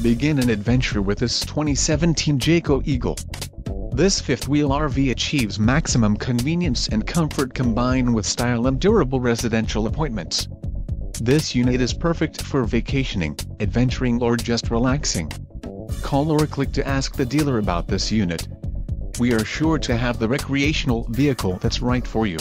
Begin an adventure with this 2017 Jayco Eagle. This fifth-wheel RV achieves maximum convenience and comfort combined with style and durable residential appointments. This unit is perfect for vacationing, adventuring or just relaxing. Call or click to ask the dealer about this unit. We are sure to have the recreational vehicle that's right for you.